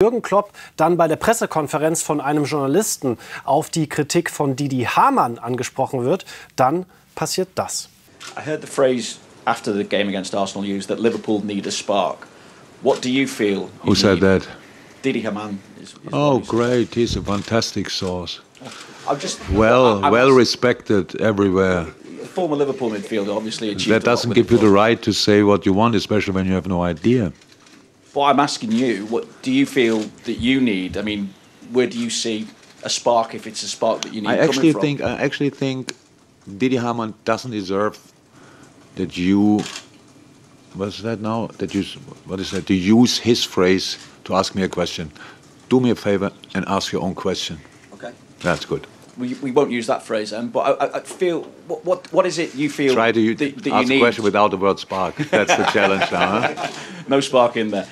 Jürgen Klopp dann bei der Pressekonferenz von einem Journalisten auf die Kritik von Didi Hamann angesprochen wird, dann passiert das. I heard the phrase after the game against Arsenal used that Liverpool need a spark. What do you feel? you Who said need? that? Didi Hamann. Is, is Oh, great. He's a fantastic source. I'm just Well, I- I well was- respected everywhere. Former Liverpool midfielder, obviously achieved That doesn't give you the right to say what you want, especially when you have no idea. But I'm asking you, what do you feel that you need? I mean, where do you see a spark if it's a spark that you need? I actually think I actually think Didi Hamann doesn't deserve that you what's that now? That you what is that? To use his phrase to ask me a question. Do me a favor and ask your own question. Okay. That's good. We, we won't use that phrase then, but I, I- feel what, what what is it you feel Try to that, that you ask a question without the word spark. That's the challenge now. Huh? no spark in there.